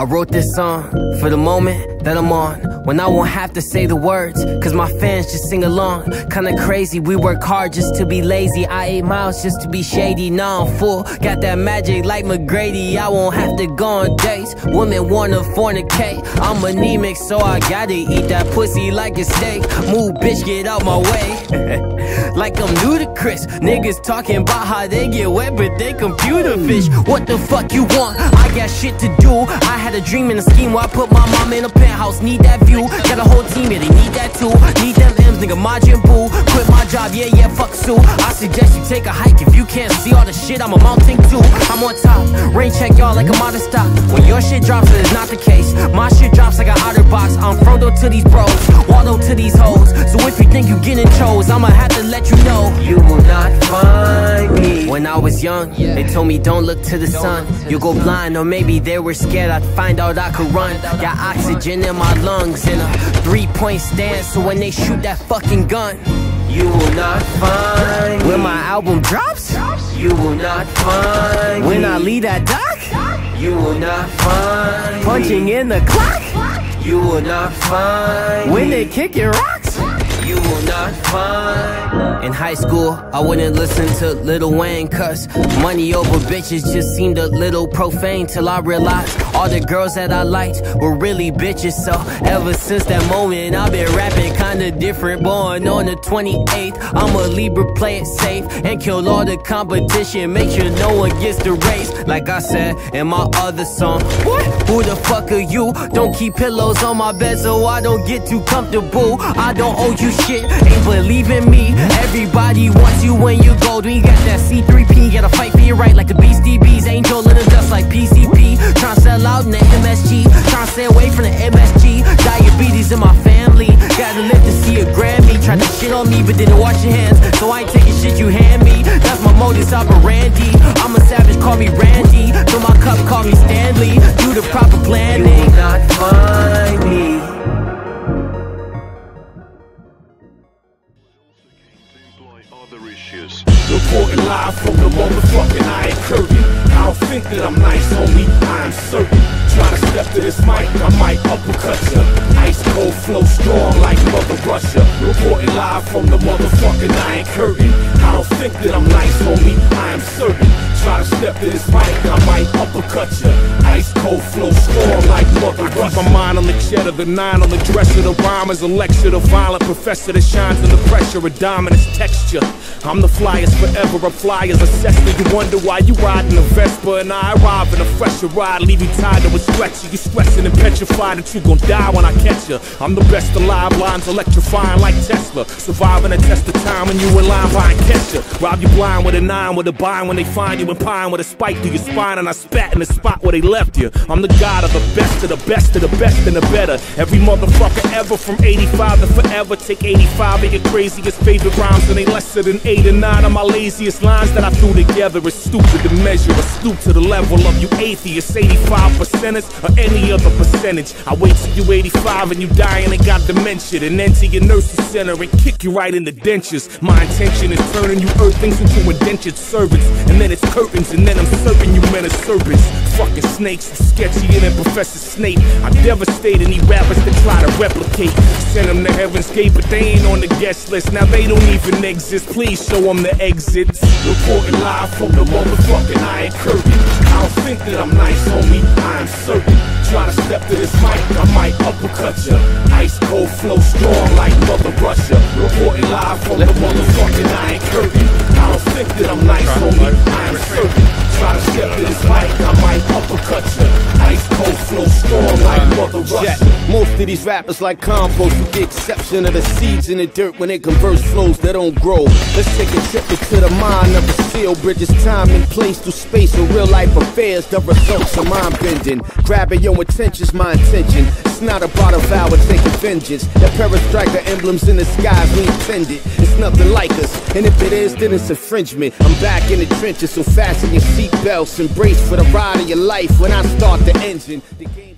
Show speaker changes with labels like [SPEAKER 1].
[SPEAKER 1] I wrote this song for the moment that I'm on When I won't have to say the words Cause my fans just sing along. Kinda crazy, we work hard just to be lazy. I ate miles just to be shady, now I'm full Got that magic like McGrady. I won't have to go on dates. Women wanna fornicate. I'm anemic so I gotta eat that pussy like a steak. Move bitch, get out my way. Like I'm Ludacris Niggas talking about how they get wet but they computer fish. What the fuck you want? I got shit to do I had a dream and a scheme where I put my mom in a penthouse. Need that view, got a whole team, yeah, they need that too. Need them M's, nigga, Majin Buu. Quit my job, yeah, yeah, fuck Sue. I suggest you take a hike if you can't see all the shit I'm amounting to. I'm on top, rain check y'all like out of stock. When your shit drops, it is not the case. My shit drops like an outer box. I'm Frodo to these bros, Waldo to these hoes. So if you think you getting chose, I'ma have to let you know. You will not. When I was young, they told me don't look to the sun. You go blind, or maybe they were scared I'd find out I could run. Got oxygen in my lungs and a three point stance. So when they shoot that fucking gun, you will not find When my album drops, you will not find When I leave that dock, you will not find Punching in the clock, you will not find When they kick rocks, you will not find In high school, I wouldn't listen to Lil Wayne Cause money over bitches just seemed a little profane Till I realized all the girls that I liked were really bitches. So ever since that moment, I've been rapping kinda different. Born on the 28th, I'm a Libra, play it safe And kill all the competition, make sure no one gets the race Like I said in my other song What? Who the fuck are you? Don't keep pillows on my bed so I don't get too comfortable. I don't owe you shit, ain't believing in me Everybody wants you when you golden. You got that C3P, you gotta fight for your right Like the Beastie Bees, angel in the dust like PCP Tryna sell out in the MSG Tryna stay away from the MSG Diabetes in my family. Gotta live to see a Grammy. Try to shit on me but didn't wash your hands. So I ain't taking shit you hand me. That's my modus operandi. I'm a savage, call me Randy. Fill my cup, call me Stanley. Do the proper planning
[SPEAKER 2] Reporting live from the motherfucking Iron Curtain. I don't think that I'm nice, homie. I am certain. Try to step to this mic, I might uppercut ya. Ice cold flow strong like Mother Russia. Reporting live from the motherfucking Iron Curtain. I don't think that I'm step to this mic, I might uppercut ya. Ice cold flow strong like Mother Russia.
[SPEAKER 3] Keep my mind on the cheddar, the nine on the dresser, the rhyme is a lecture, the violent professor that shines in the pressure, a dominance texture. I'm the flyest forever, a flyer's assessor. You wonder why you riding a Vespa and I arrive in a fresher ride, leave you tied to a stretcher. You stressing and petrified that you gon' die when I catch ya. I'm the best alive, lines electrifying like Tesla. Surviving a test of time when you in line behind catch ya. Rob you blind with a nine, with a bind when they find you and pine with a spike through your spine and I spat in the spot where they left you. I'm the god of the best of the best of the best and the better. Every motherfucker ever from 85 to forever. Take 85 of your craziest favorite rhymes and they lesser than eight or nine of my laziest lines that I threw together. It's stupid to measure, a stoop to the level of you atheists. 85 percenters or any other percentage. I wait till you 85 and you die and got dementia. And enter your nursing center and kick you right in the dentures. My intention is turning you earthlings into indentured servants. And then it's curtains and then I'm serving you men as serpents. Fucking snakes, sketchier than Professor Snape. I'm devastating these rappers that try to replicate. Send them to Heaven's Gate, but they ain't on the guest list. Now they don't even exist. Please show them the exits.
[SPEAKER 2] Reporting live from the motherfucking Iron Curtain. I don't think that I'm nice, homie. I am certain. Try to step to this mic, I might uppercut ya. Ice cold flow strong
[SPEAKER 4] Of these rappers like compost, with the exception of the seeds in the dirt when they converse flows that don't grow. Let's take a trip into the mind of the seal bridges, time and place through space of real life affairs. The results are mind bending. Grabbing your attention's my intention. It's not about a vow, it's taking vengeance. The perestrike the emblems in the skies we intended. It's nothing like us, and if it is, then it's infringement. I'm back in the trenches, so fasten your seatbelts and brace for the ride of your life when I start the engine. The